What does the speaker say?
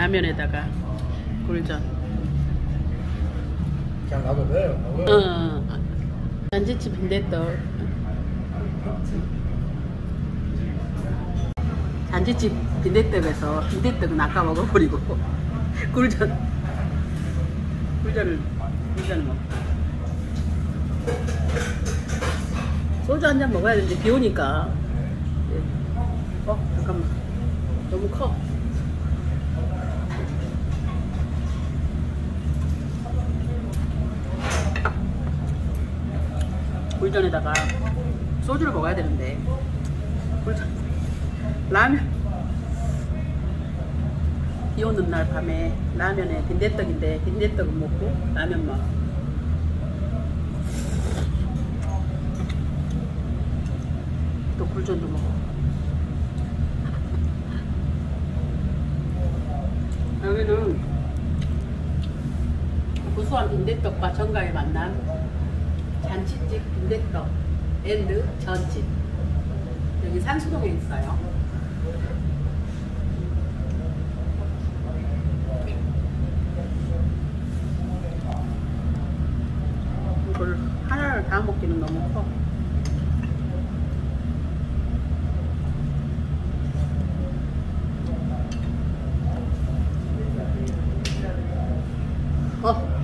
라면에다가 굴전. 그냥 놔도 돼. 왜? 어. 잔치집 빈대떡. 잔치집 빈대떡에서 빈대떡은 아까 먹어버리고 굴전 굴전을 굴전을 먹. 소주 한 잔 먹어야 되는데 비 오니까. 예. 어 잠깐만 너무 커. 굴전에다가 소주를 먹어야 되는데. 굴전. 라면. 비 오는 날 밤에 라면에 빈대떡인데 빈대떡은 먹고 라면 먹 또 굴전도 먹어. 여기는 구수한 빈대떡과 전과의 만남 잔치집 빈대떡 and 전집. 여기 산수동에 있어요. 이걸 하나를 다 먹기는 너무 커. 어.